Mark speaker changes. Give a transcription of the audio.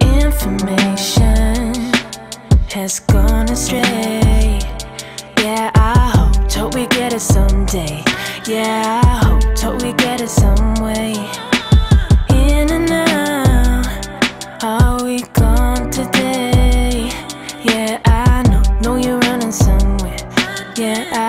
Speaker 1: Information has gone astray. Yeah, I hope, hope we get it someday. Yeah, I hope, hope we get it some way. In and out, are we gone today? Yeah, I know, know you're running somewhere. Yeah, I